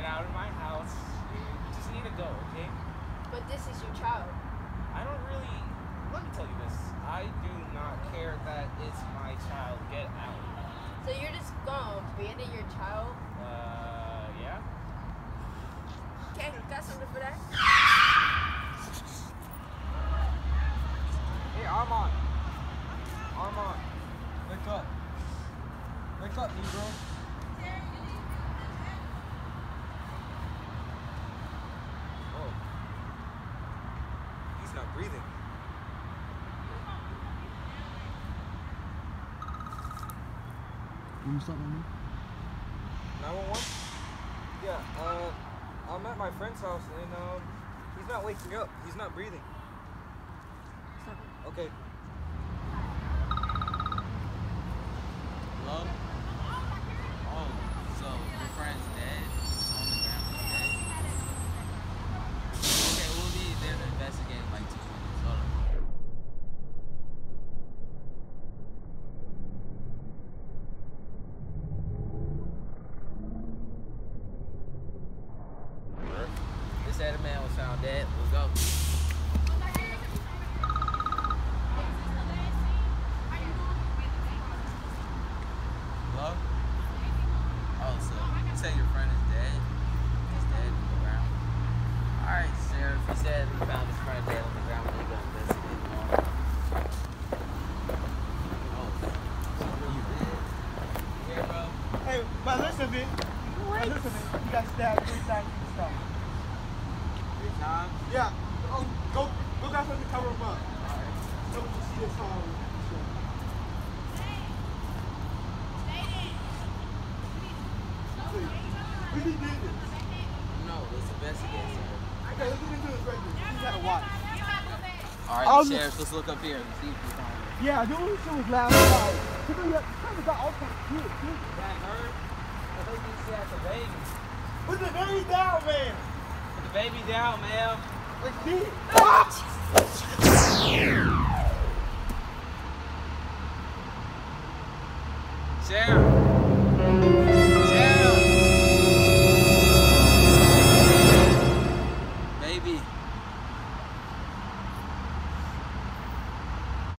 get out of my house. You just need to go, okay? But this is your child. I don't really. Let me tell you this. I do not care that it's my child. Get out. So you're just gonna abandon your child? Uh, yeah. Okay, got something for that? Hey, Armand. Armand. Wake up. Wake up, Negro. Oh. He's not breathing. Can you stop on me? 911? Yeah, uh, I'm at my friend's house and, um, he's not waking up. He's not breathing. Okay. Hello? Oh, so your friend's dead? On the ground, he's dead? Okay, we'll be there to investigate in like two minutes. Hold on. This said man was found dead. Let's go. Hello? Oh, so you say your friend is dead? He's dead on the ground? Alright, Sheriff. He said we found his friend dead on the ground. We're gonna investigate more. Oh, so you did? You here, bro? Hey, but listen, man. But listen, man. You got stabbed three times in the stomach. Yeah. Oh, go, go grab something to cover him up. Uh, so we can see this song. We did this. No, let's investigate, sir. Okay, let's get into this right here. You gotta watch. Alright, I'll- Sheriff, let's look up here and see if we find her. Yeah, the only shit was. Cause we got, we all kinds of kids. That hurt? I think you said the baby. Put the baby down, man. Baby down, What? Sarah. Sarah. Baby.